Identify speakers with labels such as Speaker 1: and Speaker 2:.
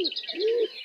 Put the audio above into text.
Speaker 1: Ih!